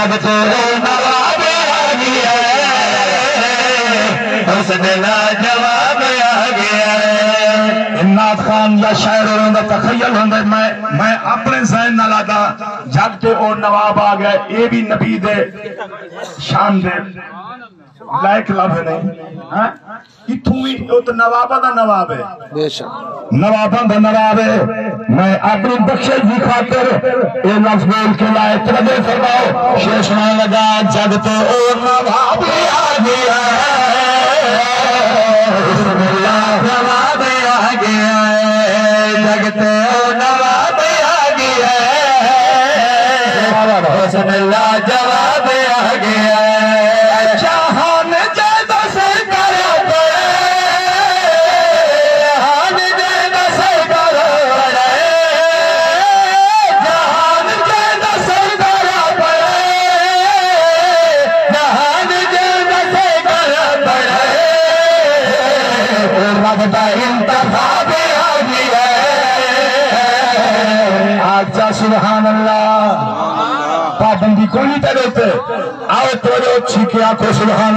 جب تو نواب آ گیا حسن لا جواب آ گیا نات خان یا شاعر ہونے دا تخیل ہوندے میں میں اپنے ذہن نہ لادا جگ تے او نواب آ گئے اے بھی نبی دے شان دے۔ لائق لفظ نہیں ہاں؟ اتھوں ہی او تو نوابا دا نواب ہے۔ بے شک۔ نواباں دا نواب ہے۔ میں اپنی بخشش کی خاطر اے لفظ بول کے لائے توجہ فرماؤ شیر سنانے لگا جب تو نواب آ گیا پاک جا سبحان اللہ۔ پابندی کو نہیں تے دیتے آؤ تو جو چھکے آنکھو سبحان